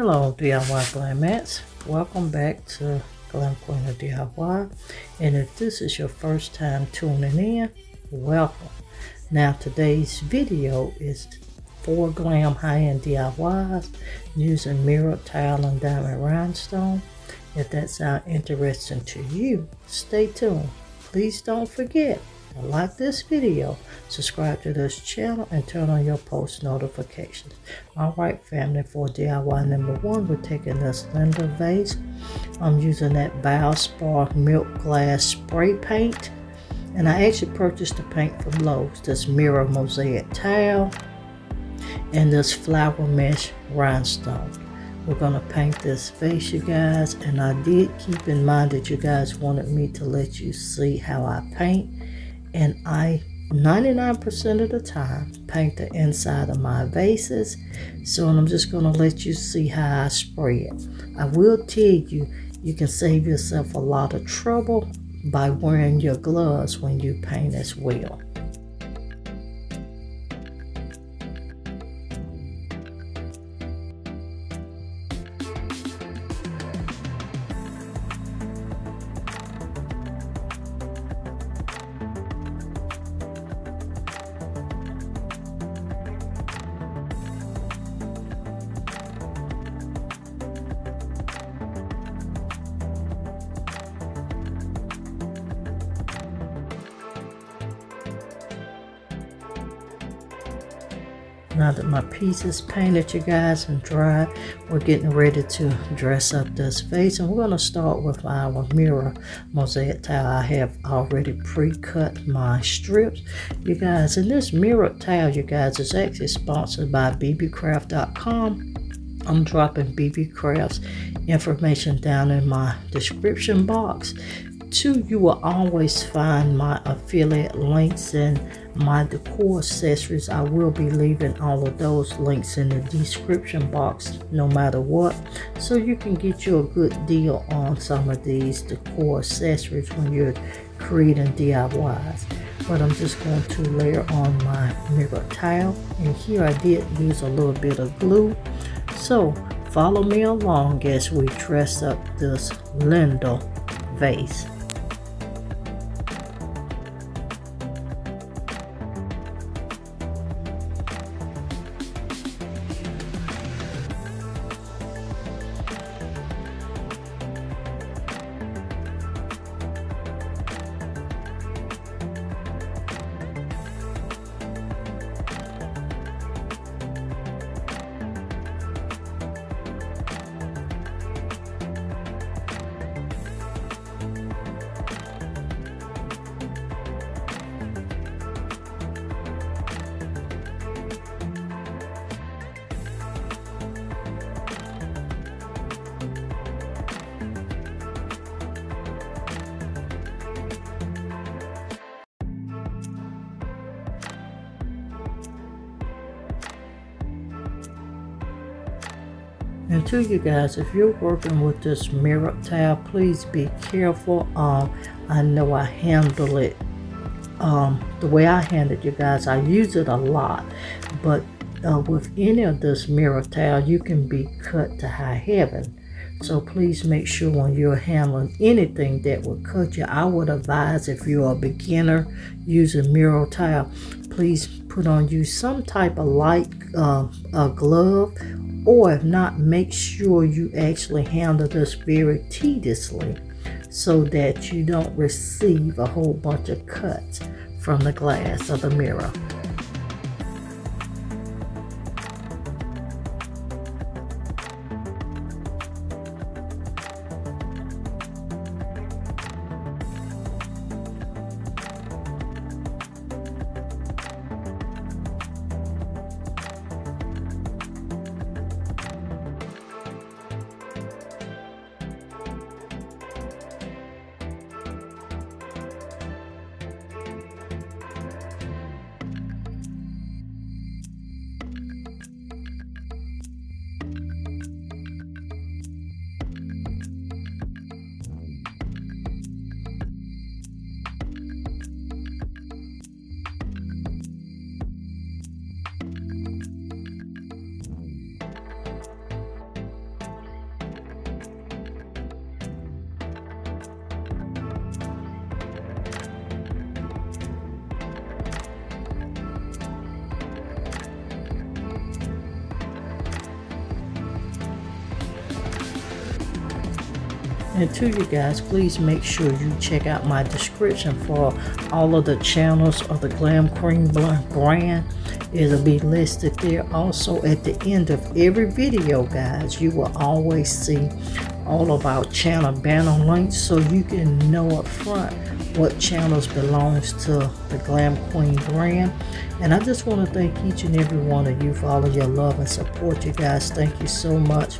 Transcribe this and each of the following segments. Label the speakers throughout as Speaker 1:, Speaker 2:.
Speaker 1: Hello DIY Glamettes. Welcome back to Glam Queen of DIY. And if this is your first time tuning in, welcome. Now today's video is for glam high-end DIYs using mirror tile and diamond rhinestone. If that sounds interesting to you, stay tuned. Please don't forget like this video, subscribe to this channel, and turn on your post notifications. Alright family, for DIY number one, we're taking this Linda vase. I'm using that Valspar Milk Glass Spray Paint. And I actually purchased the paint from Lowe's, this Mirror Mosaic Tile, and this Flower Mesh Rhinestone. We're going to paint this vase, you guys, and I did keep in mind that you guys wanted me to let you see how I paint and I 99% of the time paint the inside of my vases so I'm just going to let you see how I spray it. I will tell you you can save yourself a lot of trouble by wearing your gloves when you paint as well. Now that my piece is painted, you guys, and dry, we're getting ready to dress up this vase. And we're going to start with our mirror mosaic tile. I have already pre-cut my strips. You guys, and this mirror tile, you guys, is actually sponsored by beebeecraft.com. I'm dropping BeeBeeCraft's information down in my description box. Two, you will always find my affiliate links and my decor accessories. I will be leaving all of those links in the description box no matter what. So you can get you a good deal on some of these decor accessories when you're creating DIYs. But I'm just going to layer on my mirror tile. And here I did use a little bit of glue. So follow me along as we dress up this Linda vase. To you guys, if you're working with this mirror tile, please be careful. Um, I know I handle it um, the way I handle it, you guys. I use it a lot, but uh, with any of this mirror tile, you can be cut to high heaven. So please make sure when you're handling anything that will cut you, I would advise if you're a beginner using mirror tile, please put on you some type of light uh, glove or if not, make sure you actually handle this very tediously so that you don't receive a whole bunch of cuts from the glass of the mirror. And to you guys, please make sure you check out my description for all of the channels of the Glam Queen brand. It'll be listed there. Also, at the end of every video, guys, you will always see all of our channel banner links so you can know up front what channels belongs to the Glam Queen brand. And I just want to thank each and every one of you for all of your love and support, you guys. Thank you so much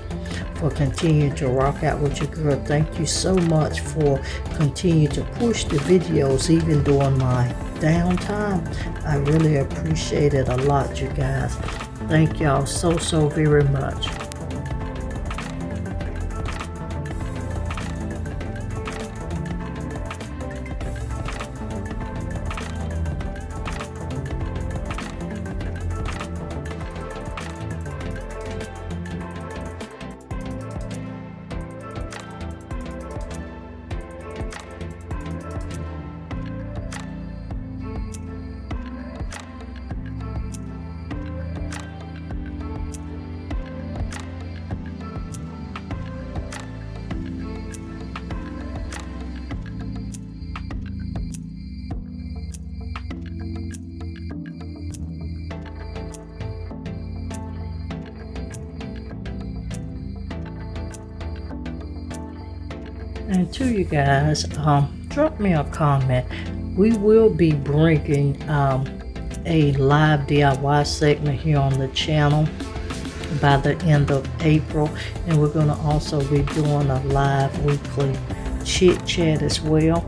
Speaker 1: for continuing to rock out with your girl. Thank you so much for continuing to push the videos even during my downtime. I really appreciate it a lot, you guys. Thank y'all so, so very much. To you guys um, drop me a comment. We will be bringing um, a live DIY segment here on the channel by the end of April and we're going to also be doing a live weekly chit chat as well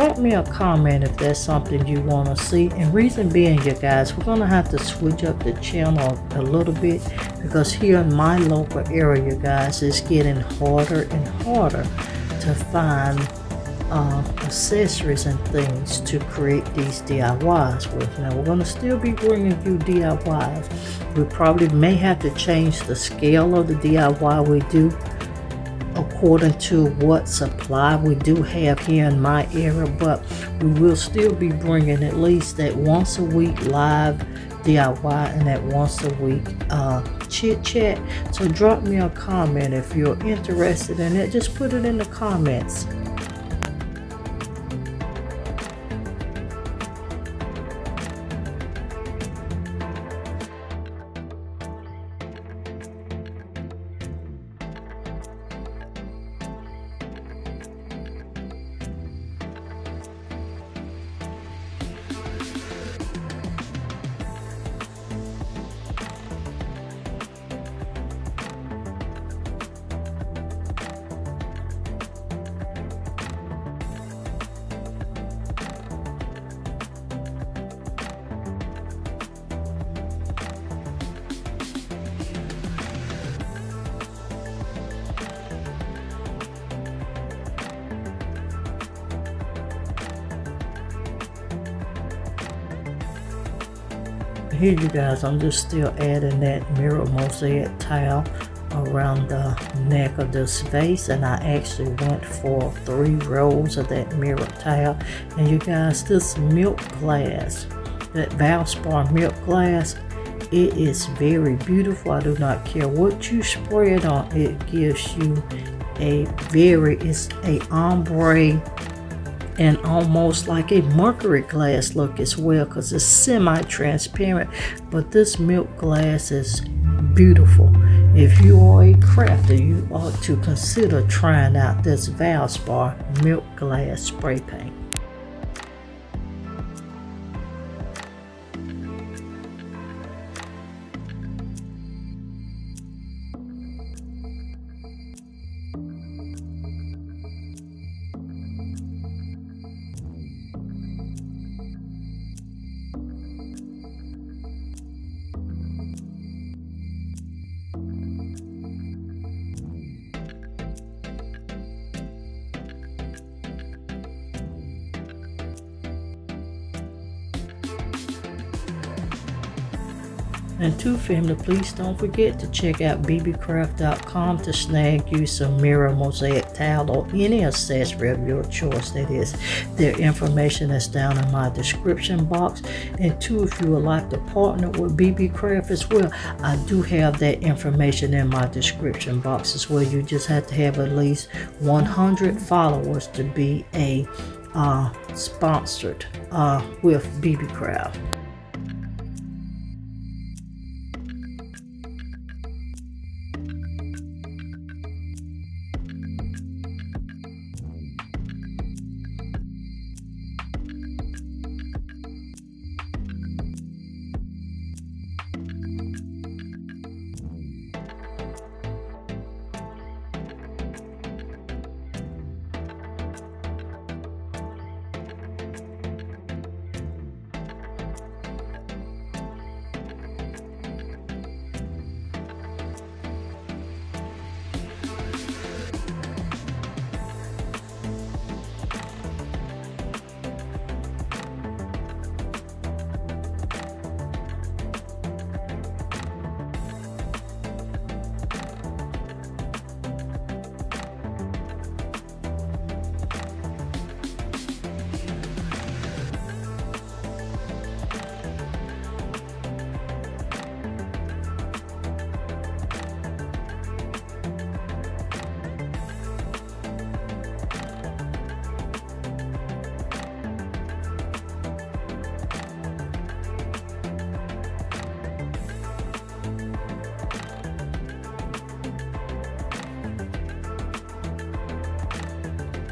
Speaker 1: drop me a comment if that's something you want to see and reason being you guys we're gonna have to switch up the channel a little bit because here in my local area guys it's getting harder and harder to find uh, accessories and things to create these DIYs with. Now we're going to still be bringing you DIYs. We probably may have to change the scale of the DIY we do according to what supply we do have here in my area but we will still be bringing at least that once a week live DIY and that once a week uh, chit chat. So drop me a comment if you're interested in it. Just put it in the comments here you guys. I'm just still adding that mirror mosaic tile around the neck of this vase and I actually went for three rows of that mirror tile. And you guys this milk glass that Valspar milk glass it is very beautiful. I do not care what you spray it on it gives you a very it's a ombre and almost like a mercury glass look as well because it's semi-transparent but this milk glass is beautiful. If you are a crafter you ought to consider trying out this Valspar milk glass spray paint And two family, please don't forget to check out beebeecraft.com to snag you some mirror mosaic tile or any accessory of your choice. That is, their information is down in my description box. And two, if you would like to partner with BeeBeeCraft as well, I do have that information in my description box as well. You just have to have at least 100 followers to be a uh, sponsored uh, with BeeBeeCraft.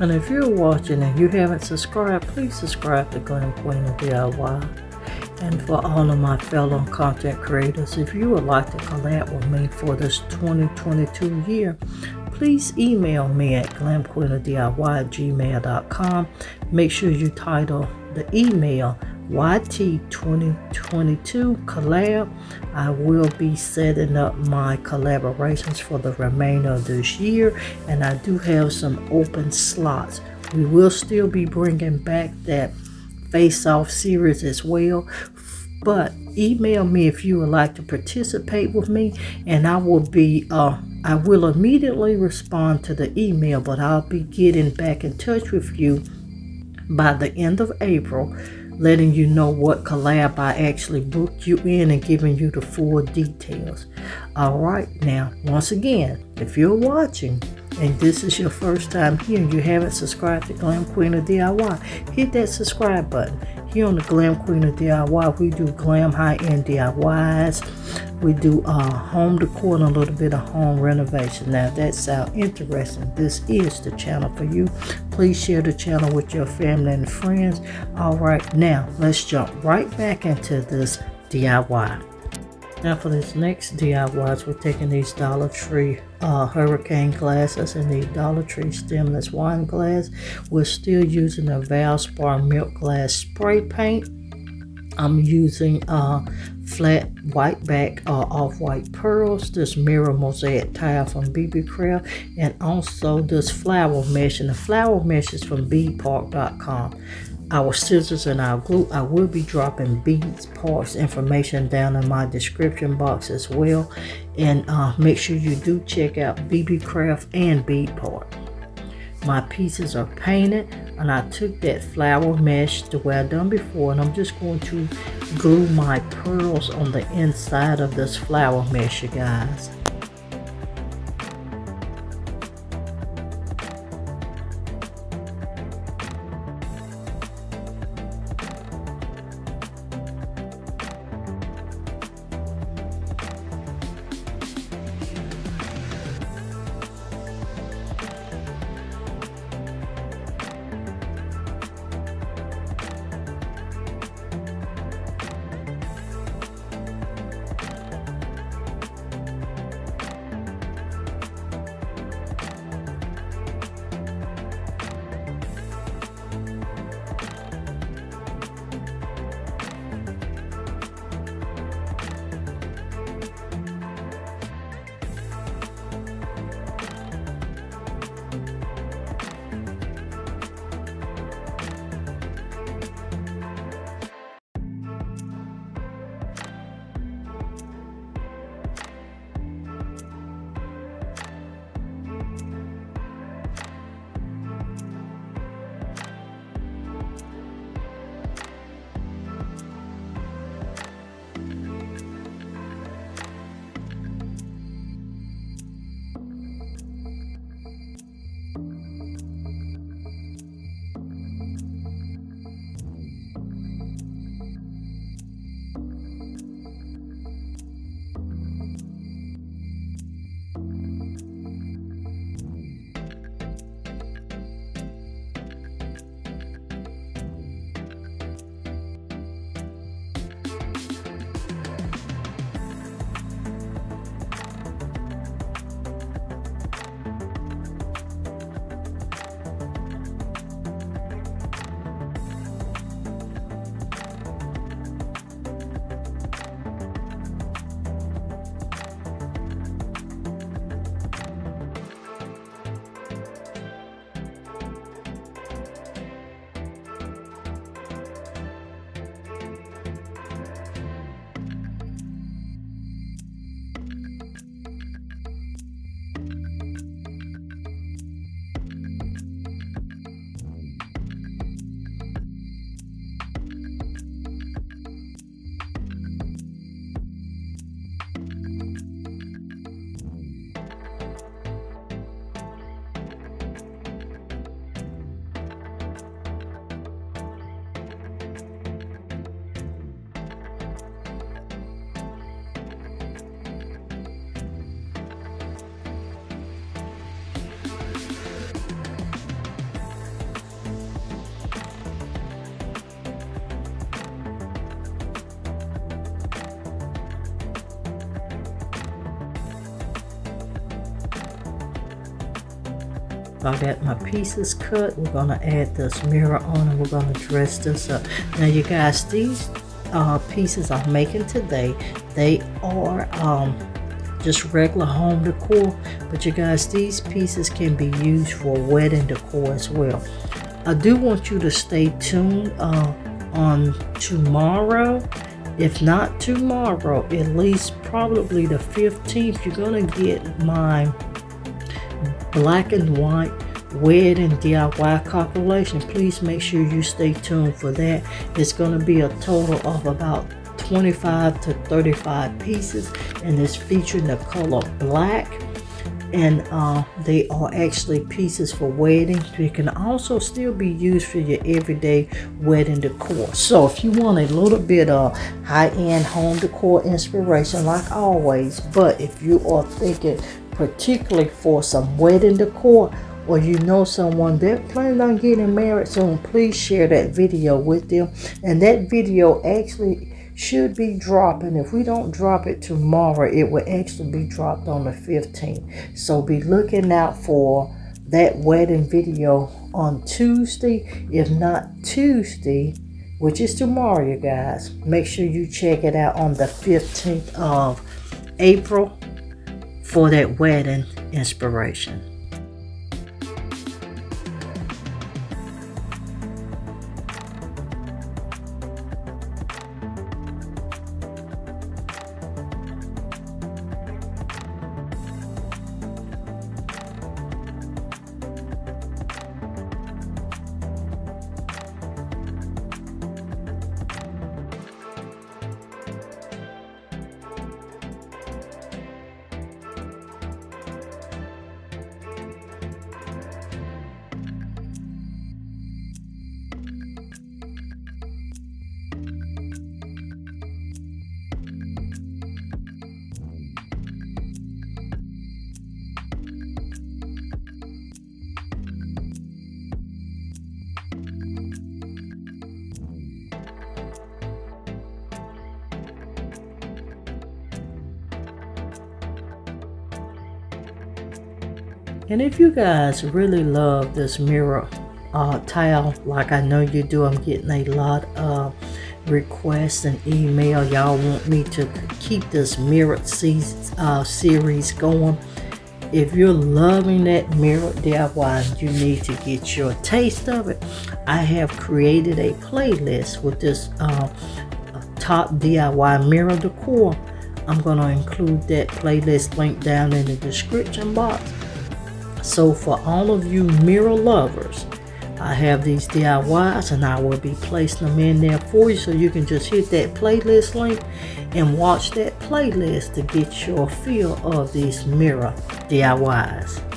Speaker 1: And if you're watching and you haven't subscribed, please subscribe to Glam Queen of DIY. And for all of my fellow content creators, if you would like to collab with me for this 2022 year, please email me at glamqueenofdiy Make sure you title the email YT 2022 collab. I will be setting up my collaborations for the remainder of this year, and I do have some open slots. We will still be bringing back that face off series as well. But email me if you would like to participate with me, and I will be uh, I will immediately respond to the email, but I'll be getting back in touch with you by the end of April letting you know what collab I actually booked you in and giving you the full details. All right, now, once again, if you're watching and this is your first time here and you haven't subscribed to Glam Queen of DIY, hit that subscribe button. Here on the Glam Queen of DIY, we do glam high-end DIYs. We do uh, home decor and a little bit of home renovation. Now, that sounds interesting. This is the channel for you. Please share the channel with your family and friends. All right, now let's jump right back into this DIY. Now for this next DIYs, we're taking these Dollar Tree uh, hurricane glasses and the Dollar Tree stemless wine glass. We're still using the Valspar milk glass spray paint. I'm using uh, flat white back uh, off-white pearls, this mirror mosaic tile from BeeBeeCraft, and also this flower mesh. And the flower mesh is from beadpark.com our scissors and our glue. I will be dropping BeadPark's information down in my description box as well. And uh, make sure you do check out BeeBeeCraft and BeadPark. My pieces are painted and I took that flower mesh the way I done before and I'm just going to glue my pearls on the inside of this flower mesh you guys. I got my pieces cut. We're gonna add this mirror on and we're gonna dress this up. Now you guys, these uh, pieces I'm making today, they are um, just regular home decor. But you guys, these pieces can be used for wedding decor as well. I do want you to stay tuned uh, on tomorrow. If not tomorrow, at least probably the 15th, you're gonna get my black and white wedding DIY calculation. Please make sure you stay tuned for that. It's going to be a total of about 25 to 35 pieces and it's featuring the color black and uh, they are actually pieces for weddings. They can also still be used for your everyday wedding decor. So if you want a little bit of high-end home decor inspiration like always, but if you are thinking particularly for some wedding decor or you know someone that plans on getting married soon, please share that video with them. And that video actually should be dropping. If we don't drop it tomorrow, it will actually be dropped on the 15th. So be looking out for that wedding video on Tuesday. If not Tuesday, which is tomorrow, you guys, make sure you check it out on the 15th of April for that wedding inspiration. And if you guys really love this mirror uh, tile, like I know you do, I'm getting a lot of requests and email. Y'all want me to keep this mirror uh, series going. If you're loving that mirror DIY, you need to get your taste of it. I have created a playlist with this uh, top DIY mirror decor. I'm going to include that playlist link down in the description box. So for all of you mirror lovers, I have these DIYs and I will be placing them in there for you so you can just hit that playlist link and watch that playlist to get your feel of these mirror DIYs.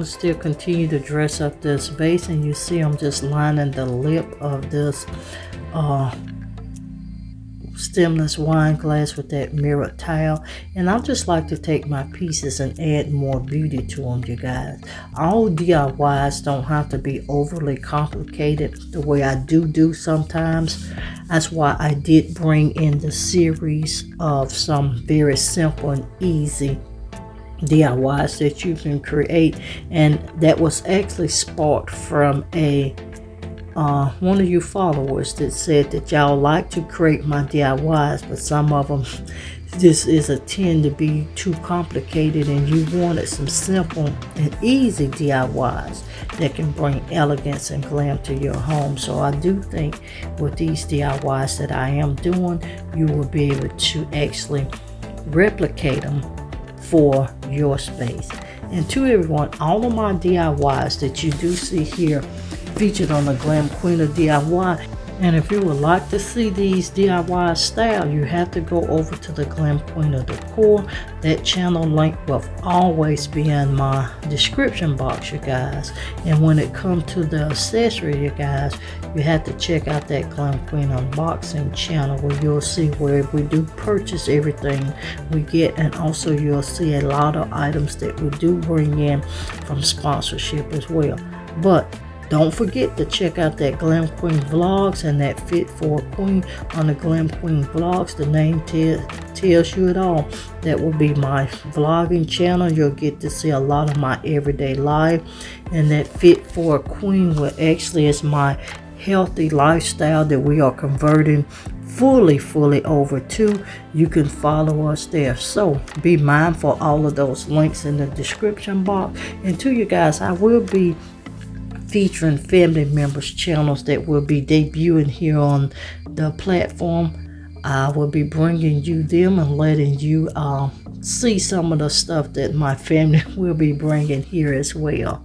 Speaker 1: To still continue to dress up this vase and you see I'm just lining the lip of this uh, stemless wine glass with that mirrored tile. And I just like to take my pieces and add more beauty to them, you guys. All DIYs don't have to be overly complicated the way I do do sometimes. That's why I did bring in the series of some very simple and easy DIYs that you can create. And that was actually sparked from a uh, one of you followers that said that y'all like to create my DIYs, but some of them this is a tend to be too complicated and you wanted some simple and easy DIYs that can bring elegance and glam to your home. So I do think with these DIYs that I am doing, you will be able to actually replicate them for your space. And to everyone, all of my DIYs that you do see here featured on the Glam Queen of DIY. And if you would like to see these DIY style, you have to go over to the Glam Queen of Decor. That channel link will always be in my description box, you guys. And when it comes to the accessory, you guys, you have to check out that Glam Queen unboxing channel where you'll see where we do purchase everything we get. And also you'll see a lot of items that we do bring in from sponsorship as well. But don't forget to check out that Glam Queen Vlogs and that Fit for a Queen on the Glam Queen Vlogs. The name tells you it all. That will be my vlogging channel. You'll get to see a lot of my everyday life. And that Fit for a Queen will actually is my healthy lifestyle that we are converting fully fully over to you can follow us there so be mindful all of those links in the description box and to you guys i will be featuring family members channels that will be debuting here on the platform. I will be bringing you them and letting you uh, see some of the stuff that my family will be bringing here as well.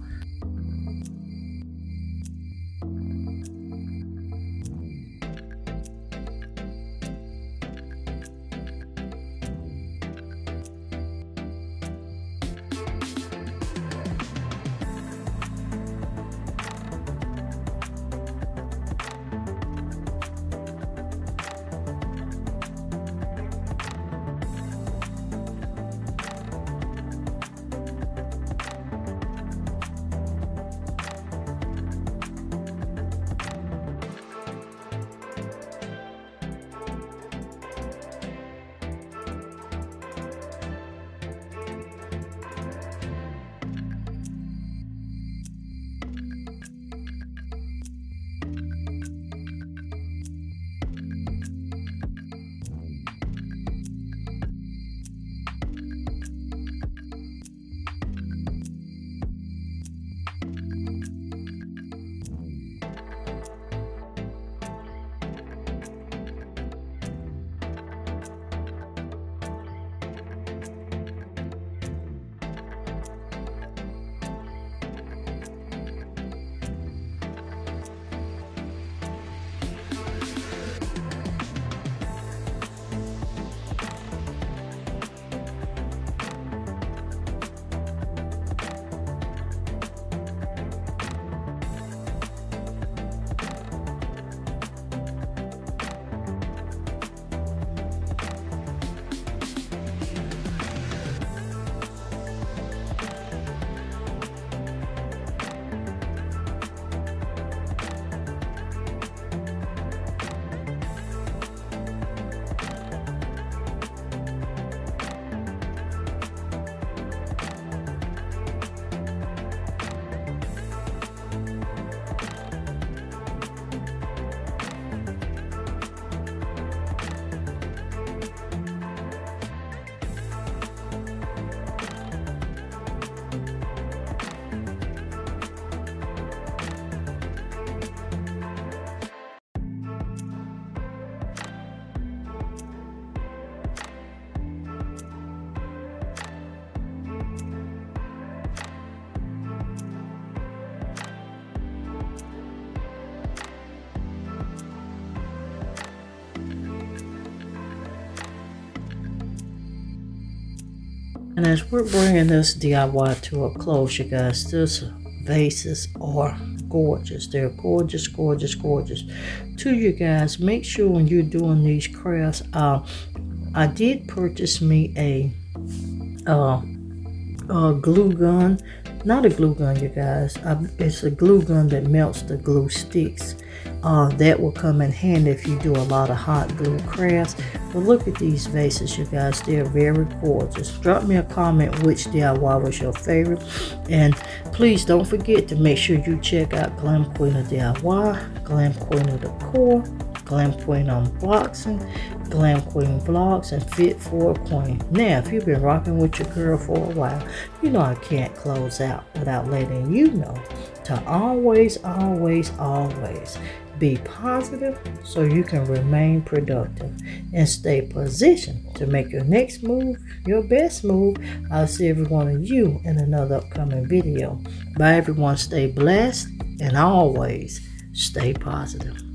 Speaker 1: And as we're bringing this DIY to a close, you guys, this vases are gorgeous. They're gorgeous, gorgeous, gorgeous. To you guys, make sure when you're doing these crafts, uh, I did purchase me a, uh, a glue gun. Not a glue gun, you guys. I, it's a glue gun that melts the glue sticks. Uh, that will come in handy if you do a lot of hot glue crafts. But look at these vases, you guys. They're very gorgeous. Drop me a comment which DIY was your favorite. And please don't forget to make sure you check out Glam Queen of DIY, Glam Queen of Decor, Glam Queen Unboxing, Glam Queen Vlogs, and Fit for a Queen. Now, if you've been rocking with your girl for a while, you know I can't close out without letting you know to always, always, always be positive so you can remain productive and stay positioned to make your next move your best move. I'll see every one of you in another upcoming video. Bye everyone. Stay blessed and always stay positive.